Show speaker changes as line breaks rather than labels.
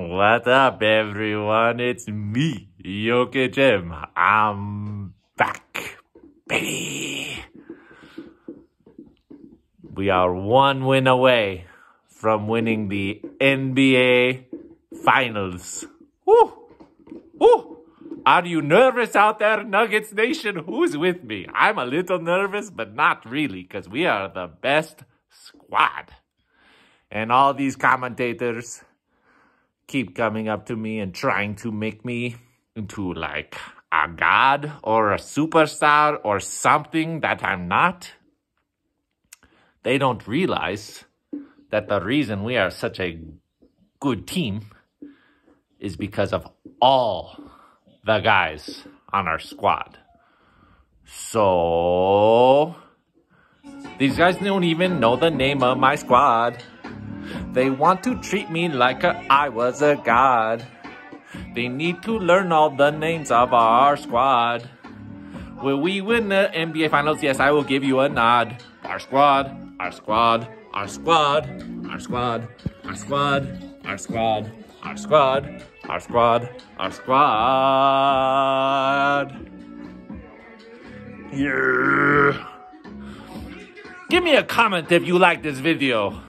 What up, everyone? It's me, Jokicem. I'm back, baby. We are one win away from winning the NBA Finals. Woo! Woo! Are you nervous out there, Nuggets Nation? Who's with me? I'm a little nervous, but not really, because we are the best squad. And all these commentators keep coming up to me and trying to make me into like a god or a superstar or something that I'm not. They don't realize that the reason we are such a good team is because of all the guys on our squad. So, these guys don't even know the name of my squad. They want to treat me like a, I was a god. They need to learn all the names of our squad. Will we win the NBA Finals? Yes, I will give you a nod. Our squad, our squad, our squad, our squad, our squad, our squad, our squad, our squad, our squad. Yeah. Give me a comment if you like this video.